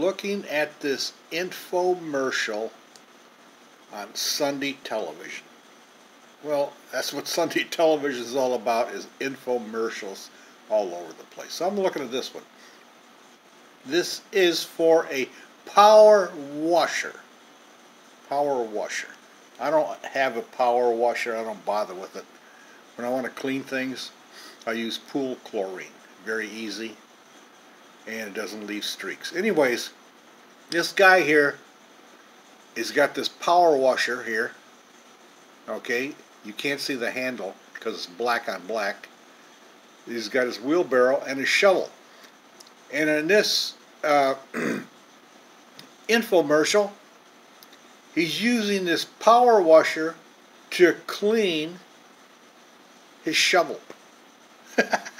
looking at this infomercial on Sunday television. Well, that's what Sunday television is all about is infomercials all over the place. So I'm looking at this one. This is for a power washer. Power washer. I don't have a power washer. I don't bother with it. When I want to clean things, I use pool chlorine. Very easy. And it doesn't leave streaks. Anyways, this guy here has got this power washer here. Okay, you can't see the handle because it's black on black. He's got his wheelbarrow and his shovel. And in this uh, infomercial, he's using this power washer to clean his shovel.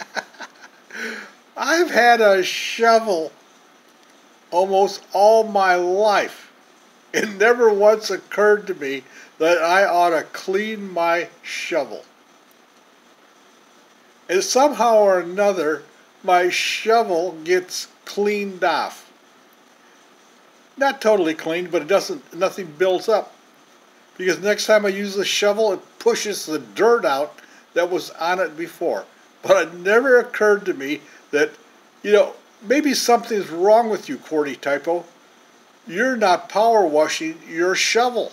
I've had a shovel almost all my life. It never once occurred to me that I ought to clean my shovel. And somehow or another, my shovel gets cleaned off. Not totally cleaned, but it doesn't, nothing builds up. Because next time I use the shovel, it pushes the dirt out that was on it before. But it never occurred to me that, you know, maybe something's wrong with you, QWERTY Typo. You're not power washing your shovel.